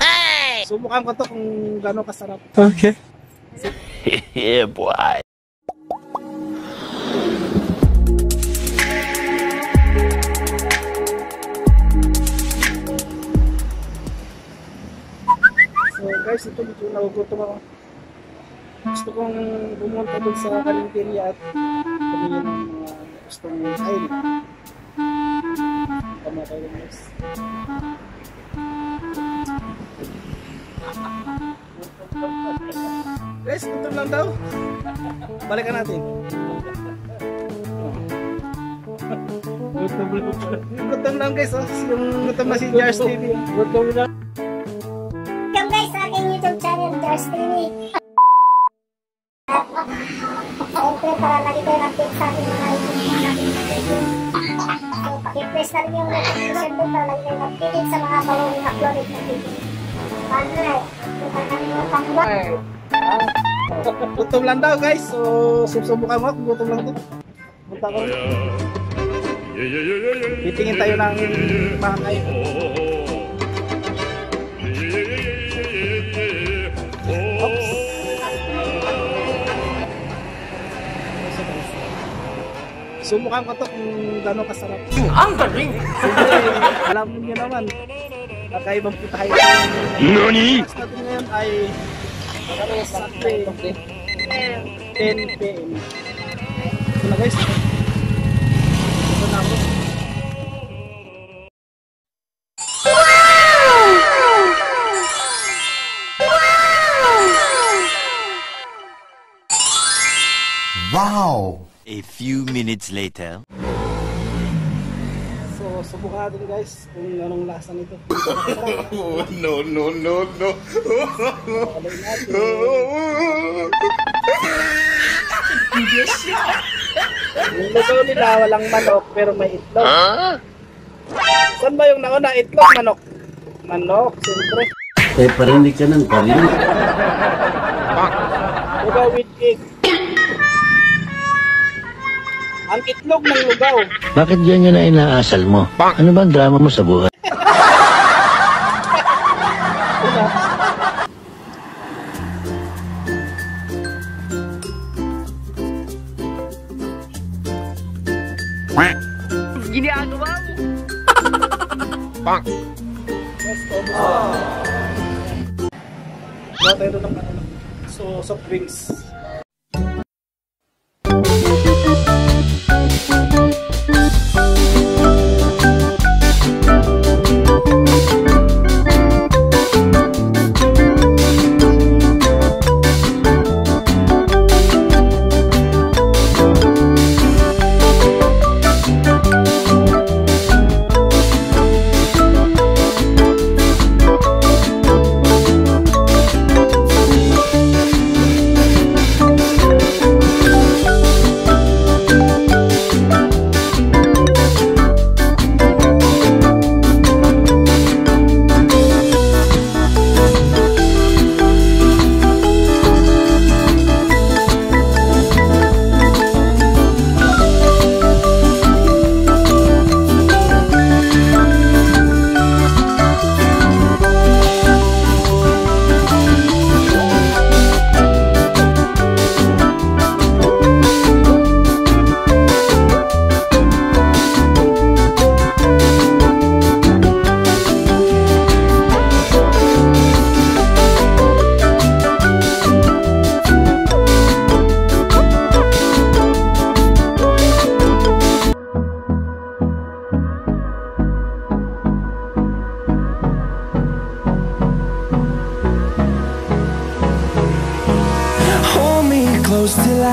Hey! Subukan ko to kung gano'ng kasarap. Okay. yeah, boy. So guys, ito medyo nagugutom ako. Gusto kong pumunta dun sa karinderya at pumili ng mga gustong kain. Tama tayo guys. Guys, gutom lang daw. Balikan natin. Gutom lang guys, oh. yung gutom na si Jars TV. Gutom lang. Welcome guys sa aking YouTube channel, Jars TV. Siyempre, para lagi kayo update sa aking mga pakipress na rin yung notification bell para lagi kayo updated sa mga bagong uploaded na video. Paano na eh? Punta kami yung pangba. Gutom lang daw guys. So, susubukan mo kung gutom lang to. Punta ko. Titingin tayo ng mga. Oops. Subukan ko to kung gano'ng kasarap. Ang galing! Alam niyo naman, kakaibang putahe. NANI? Next natin ngayon ay Saturday, 10 p.m. Na guys. Ito na ako. Wow! A few minutes later. So, subukan natin guys kung anong lasa nito. Oh, no, no, no, no. Pakain natin. Yung nila walang manok pero may itlog. Saan ba yung nauna? Itlog, manok? Manok, siyempre. Eh, parinig ka ng parinig. Lugaw with egg. Ang itlog ng lugaw. Bakit yan yun na inaasal mo? Ano ba ang drama mo sa buhay? Gawa tayo doon ng ano. So, soft drinks.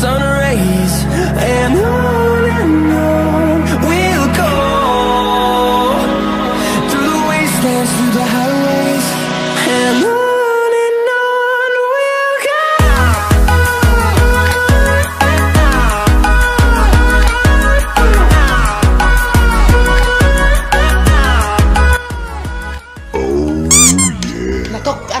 sun rays And on and on we'll go Through the wastelands, through the highways highways and on and on we'll Natukan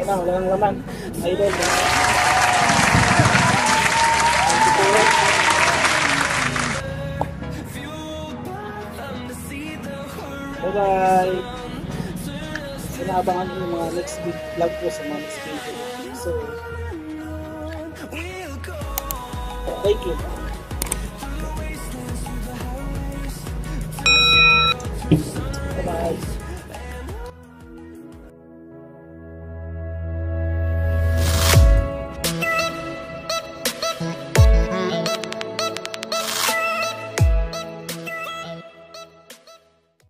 Wala wala nang laman. Idol. Bye-bye! Inaabangan nyo yung mga next vlog ko sa mga next video. So, thank you.